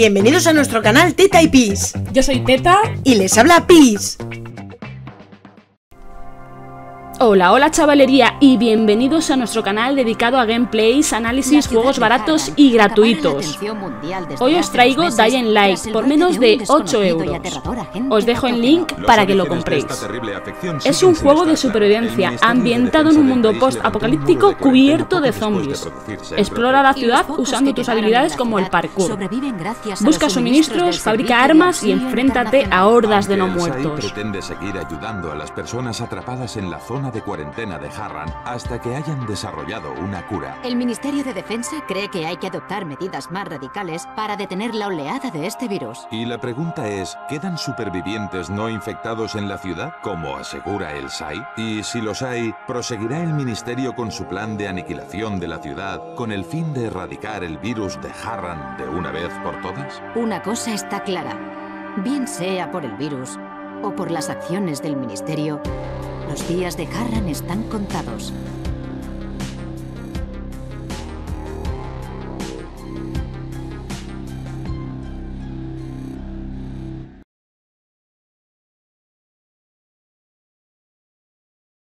Bienvenidos a nuestro canal Teta y Pis. Yo soy Teta. Y les habla Pis. Hola, hola chavalería y bienvenidos a nuestro canal dedicado a gameplays, análisis, juegos baratos y gratuitos. Hoy os traigo Dying Light por menos de 8 euros. Os dejo el link para que lo compréis. Es un juego de supervivencia ambientado en un mundo post-apocalíptico cubierto de zombies. Explora la ciudad usando tus habilidades como el parkour. Busca suministros, fabrica armas y enfréntate a hordas de no muertos. pretende seguir ayudando a las personas atrapadas en la zona de cuarentena de Harran hasta que hayan desarrollado una cura. El Ministerio de Defensa cree que hay que adoptar medidas más radicales para detener la oleada de este virus. Y la pregunta es, ¿quedan supervivientes no infectados en la ciudad, como asegura el SAI? Y si los hay, ¿proseguirá el Ministerio con su plan de aniquilación de la ciudad con el fin de erradicar el virus de Harran de una vez por todas? Una cosa está clara. Bien sea por el virus o por las acciones del Ministerio, los días de Harran están contados.